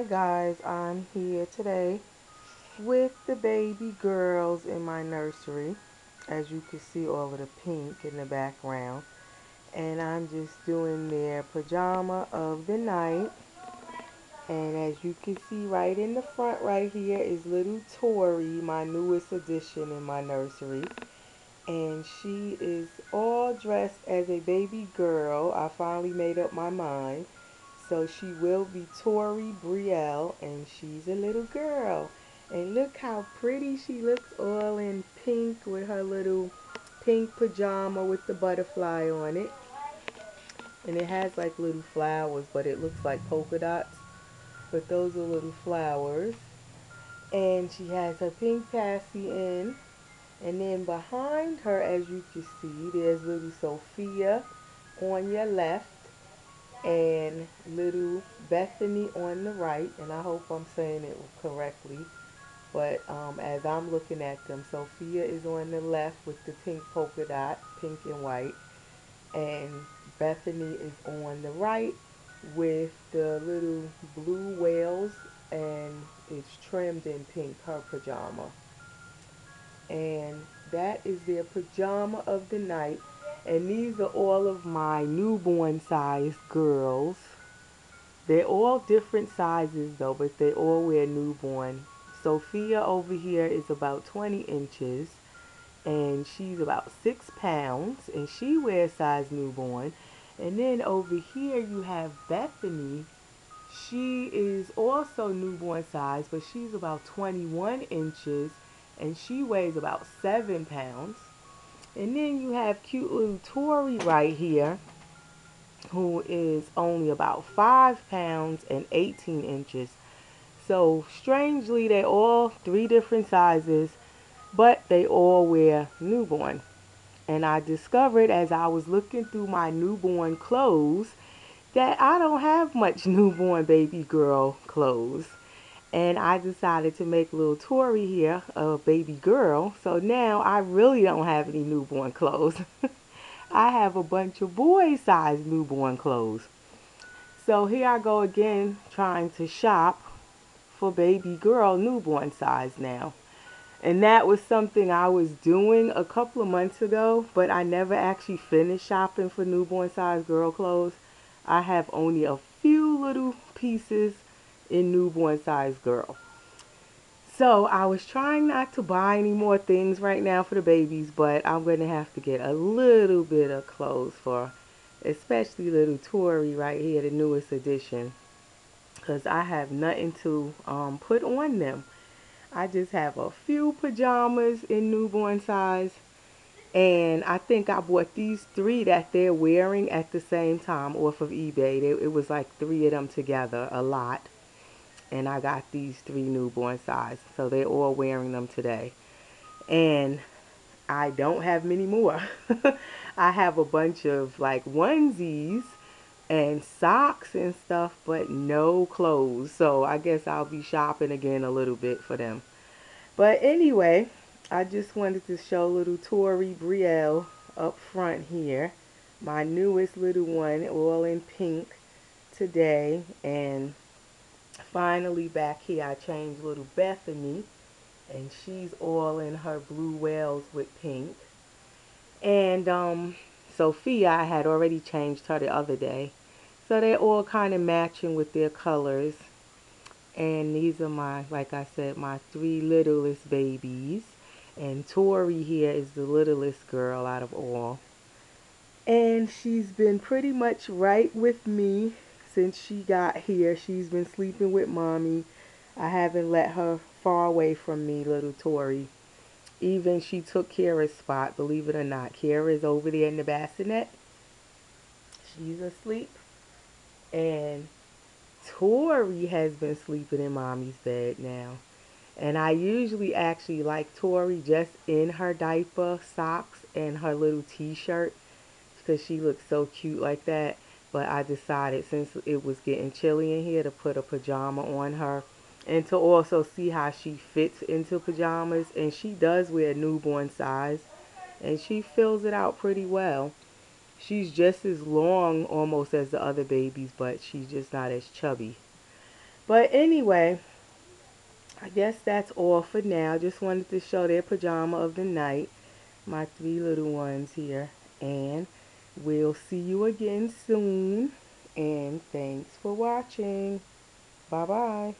Hi guys, I'm here today with the baby girls in my nursery. As you can see all of the pink in the background. And I'm just doing their pajama of the night. And as you can see right in the front right here is little Tori, my newest addition in my nursery. And she is all dressed as a baby girl. I finally made up my mind. So she will be Tori Brielle, and she's a little girl. And look how pretty she looks all in pink with her little pink pajama with the butterfly on it. And it has like little flowers, but it looks like polka dots. But those are little flowers. And she has her pink passy in. And then behind her, as you can see, there's little Sophia on your left and little Bethany on the right, and I hope I'm saying it correctly. But um, as I'm looking at them, Sophia is on the left with the pink polka dot, pink and white, and Bethany is on the right with the little blue whales, and it's trimmed in pink, her pajama. And that is their pajama of the night. And these are all of my newborn size girls. They're all different sizes though, but they all wear newborn. Sophia over here is about 20 inches and she's about six pounds and she wears size newborn. And then over here you have Bethany. She is also newborn size, but she's about 21 inches and she weighs about seven pounds. And then you have cute little Tori right here, who is only about 5 pounds and 18 inches. So strangely, they're all three different sizes, but they all wear newborn. And I discovered as I was looking through my newborn clothes that I don't have much newborn baby girl clothes and I decided to make little Tori here a baby girl. So now I really don't have any newborn clothes. I have a bunch of boy size newborn clothes. So here I go again trying to shop for baby girl newborn size now. And that was something I was doing a couple of months ago, but I never actually finished shopping for newborn size girl clothes. I have only a few little pieces in newborn size girl. So I was trying not to buy any more things right now for the babies, but I'm going to have to get a little bit of clothes for especially little Tori right here, the newest edition. Because I have nothing to um, put on them. I just have a few pajamas in newborn size. And I think I bought these three that they're wearing at the same time off of eBay. It was like three of them together, a lot and I got these three newborn size. So they're all wearing them today. And I don't have many more. I have a bunch of like onesies and socks and stuff, but no clothes. So I guess I'll be shopping again a little bit for them. But anyway, I just wanted to show little Tori Brielle up front here. My newest little one, all in pink today. And finally back here I changed little Bethany and she's all in her blue whales with pink. And um, Sophia I had already changed her the other day. So they're all kind of matching with their colors. And these are my like I said my three littlest babies. And Tori here is the littlest girl out of all. And she's been pretty much right with me since she got here. She's been sleeping with mommy. I haven't let her far away from me, little Tori. Even she took Kira's spot, believe it or not. Kira is over there in the bassinet. She's asleep. And Tori has been sleeping in mommy's bed now. And I usually actually like Tori just in her diaper, socks, and her little t-shirt because she looks so cute like that but I decided since it was getting chilly in here to put a pajama on her and to also see how she fits into pajamas. And she does wear newborn size and she fills it out pretty well. She's just as long almost as the other babies, but she's just not as chubby. But anyway, I guess that's all for now. Just wanted to show their pajama of the night. My three little ones here. And We'll see you again soon. And thanks for watching. Bye-bye.